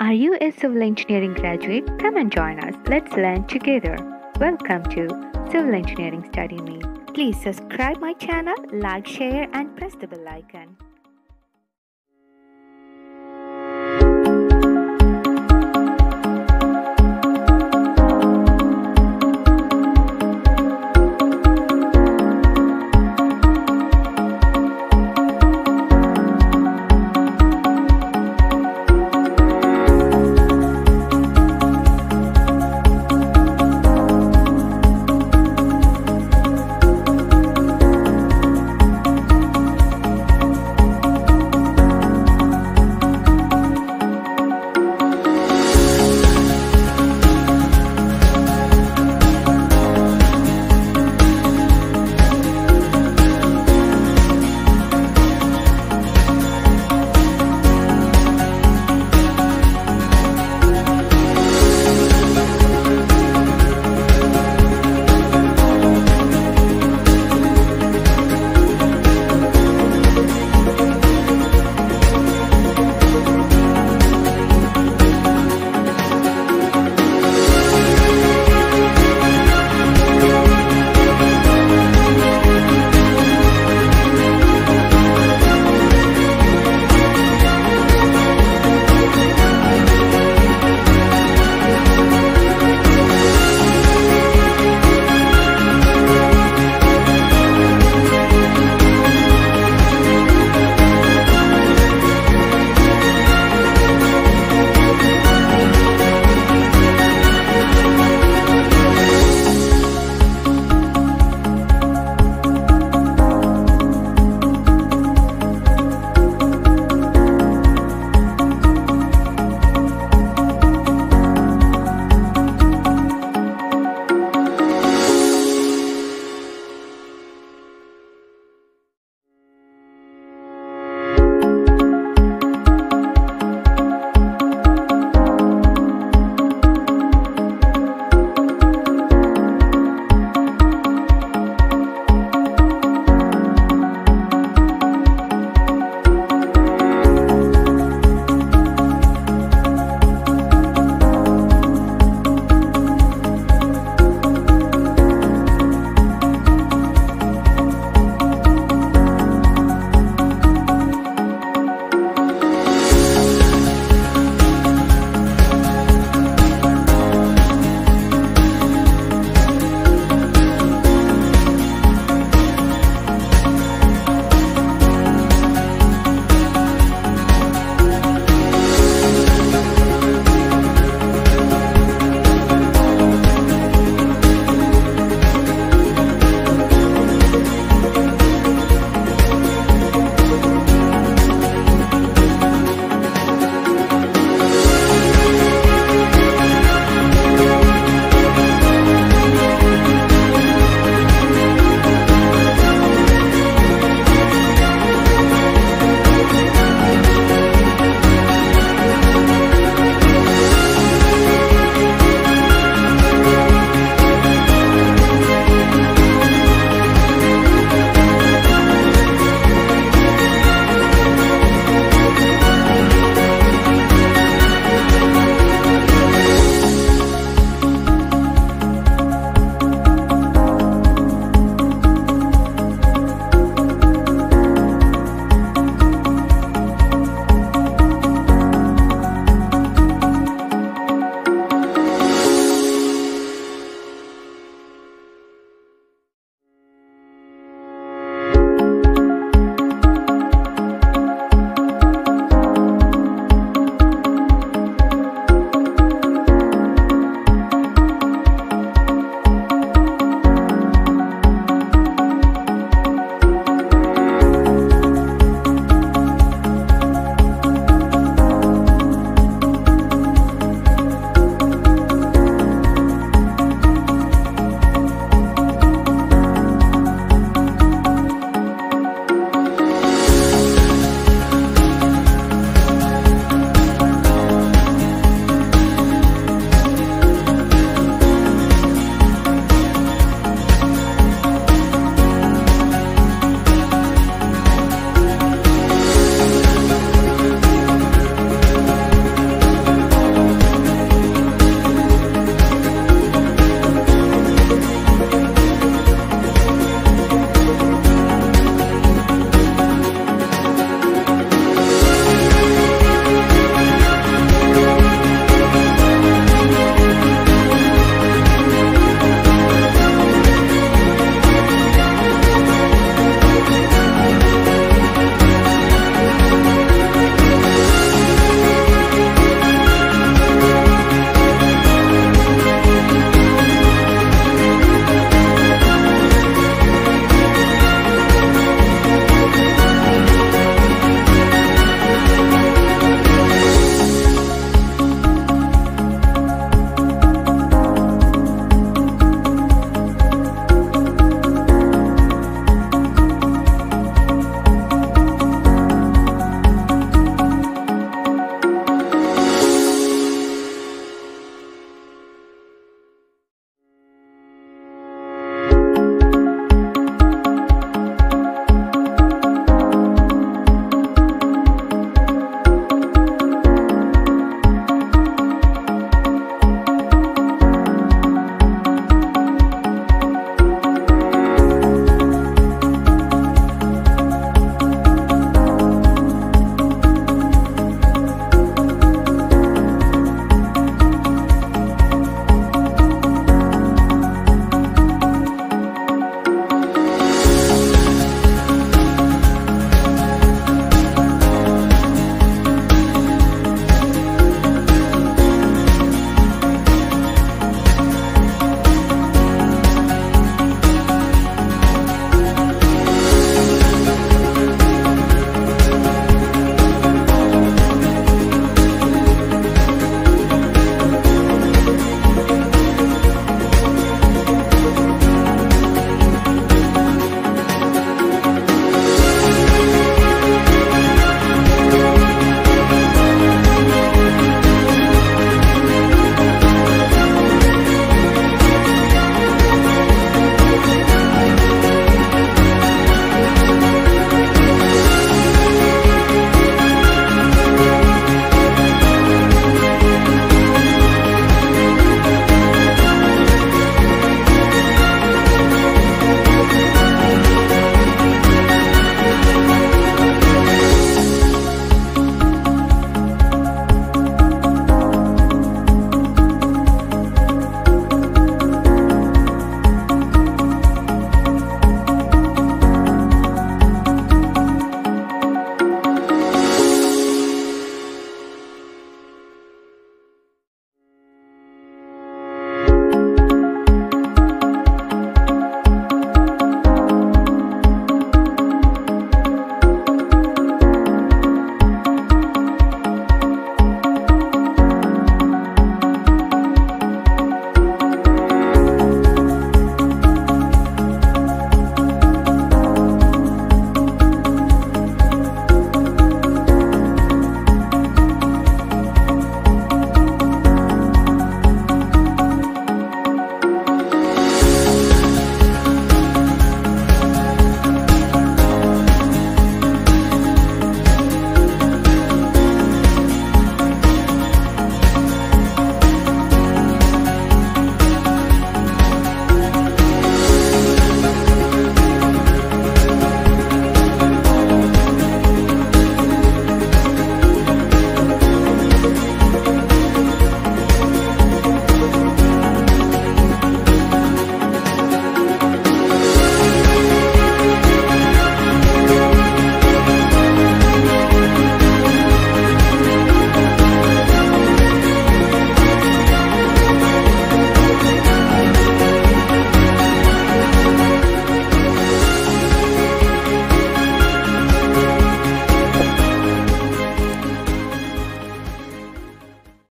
Are you a civil engineering graduate? Come and join us. Let's learn together. Welcome to Civil Engineering Studymate. Please subscribe my channel, like, share and press the bell icon.